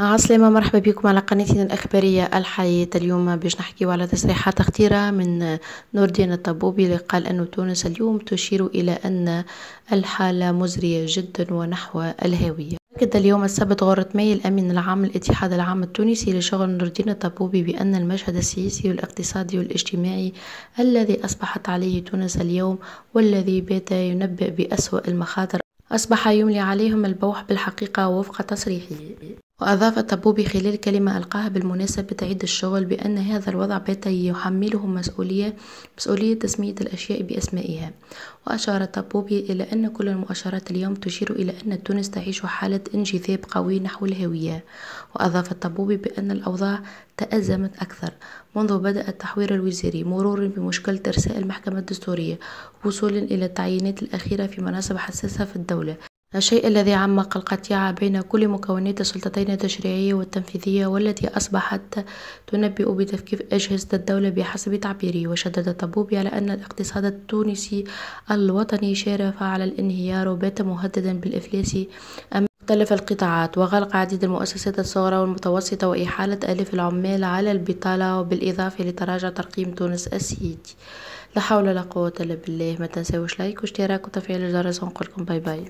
عسلامة مرحبا بكم على قناتنا الإخبارية الحياة اليوم. باش نحكيو على تصريحات خطيرة من نور الدين الطبوبي اللي قال أن تونس اليوم تشير إلى أن الحالة مزرية جدا ونحو الهاوية. أكد اليوم السبت غرة ماي الأمين العام للاتحاد العام التونسي للشغل نور الدين الطبوبي بأن المشهد السياسي والاقتصادي والاجتماعي الذي أصبحت عليه تونس اليوم والذي بات ينبئ بأسوأ المخاطر أصبح يملي عليهم البوح بالحقيقة وفق تصريحه. وأضاف الطبوبي خلال كلمة ألقاها بالمناسبة عيد الشغل بأن هذا الوضع بات يحملهم مسؤولية مسؤولية تسمية الأشياء بأسمائها. وأشار الطبوبي إلى أن كل المؤشرات اليوم تشير إلى أن تونس تعيش حالة انجذاب قوي نحو الهوية. وأضاف الطبوبي بأن الأوضاع تأزمت أكثر. منذ بدأ التحوير الوزاري مرورا بمشكلة إرساء المحكمة الدستورية وصولا إلى التعيينات الأخيرة في مناصب حساسة في الدولة. الشيء الذي عمق القطيعة بين كل مكونات السلطتين التشريعية والتنفيذية والتي أصبحت تنبئ بتفكيك أجهزة الدولة بحسب تعبيره وشدد الطبوبي على أن الاقتصاد التونسي الوطني شارف على الانهيار وبات مهددا بالإفلاس مختلف القطاعات وغلق عديد المؤسسات الصغرى والمتوسطة وإحالة آلاف العمال على البطالة وبالإضافة لتراجع ترقيم تونس السيادي. لا حول ولا قوة إلا بالله. ما تنسوش like واشتراك وتفعيل الجرس ونقولكم bye bye.